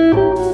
Música